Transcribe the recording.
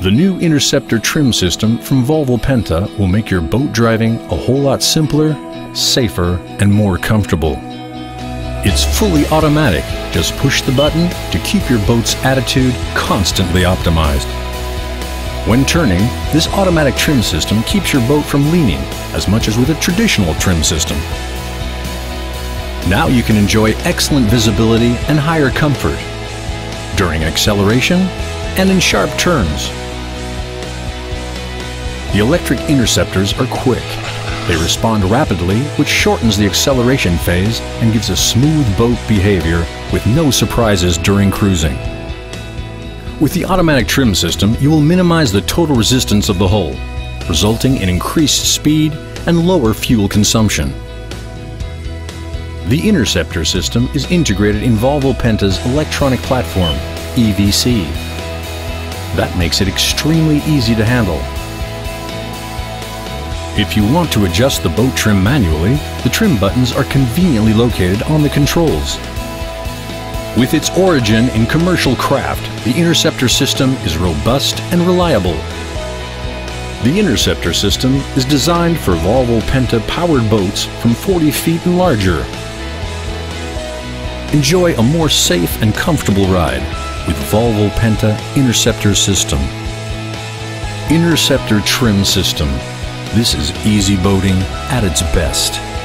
The new Interceptor trim system from Volvo Penta will make your boat driving a whole lot simpler, safer, and more comfortable. It's fully automatic. Just push the button to keep your boat's attitude constantly optimized. When turning, this automatic trim system keeps your boat from leaning as much as with a traditional trim system. Now you can enjoy excellent visibility and higher comfort during acceleration and in sharp turns. The electric interceptors are quick. They respond rapidly, which shortens the acceleration phase and gives a smooth boat behavior with no surprises during cruising. With the automatic trim system, you will minimize the total resistance of the hull, resulting in increased speed and lower fuel consumption. The Interceptor system is integrated in Volvo Penta's electronic platform, EVC. That makes it extremely easy to handle if you want to adjust the boat trim manually, the trim buttons are conveniently located on the controls. With its origin in commercial craft, the Interceptor system is robust and reliable. The Interceptor system is designed for Volvo Penta powered boats from 40 feet and larger. Enjoy a more safe and comfortable ride with Volvo Penta Interceptor system. Interceptor trim system this is easy boating at its best.